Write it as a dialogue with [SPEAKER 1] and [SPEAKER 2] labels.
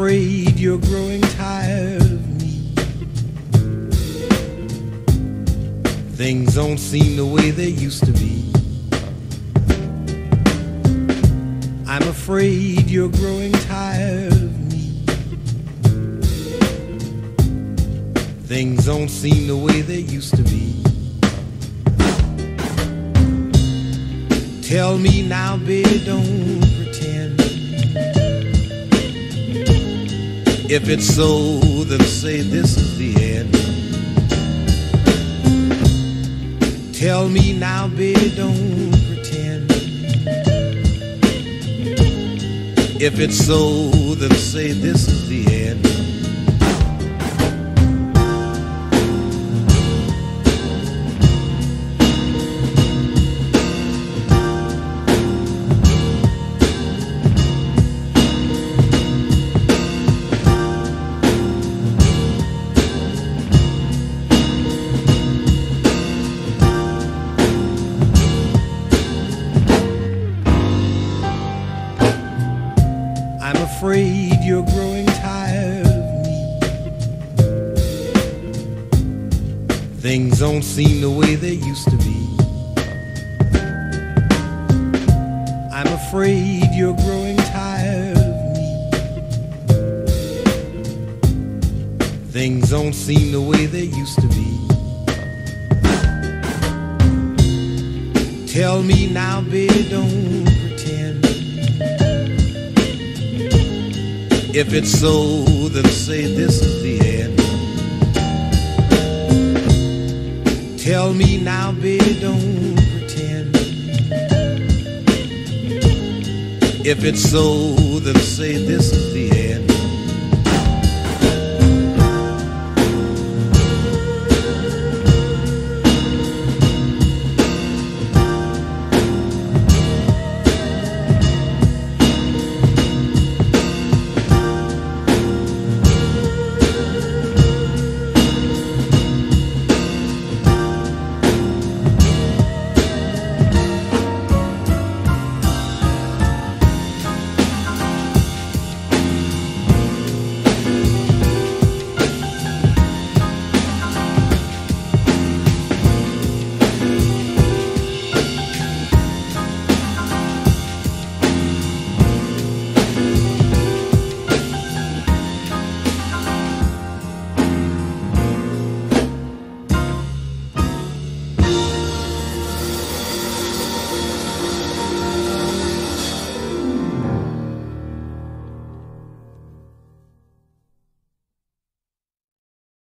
[SPEAKER 1] afraid you're growing tired of me. Things don't seem the way they used to be. I'm afraid you're growing tired of me. Things don't seem the way they used to be. Tell me now, baby, don't If it's so, then say this is the end. Tell me now, baby, don't pretend. If it's so, then say this is the end. Afraid you're growing tired of me. Things don't seem the way they used to be. I'm afraid you're growing tired of me. Things don't seem the way they used to be. Tell me now, baby, don't pretend. If it's so, then say this is the end. Tell me now, baby, don't pretend. If it's so, then say this is the end.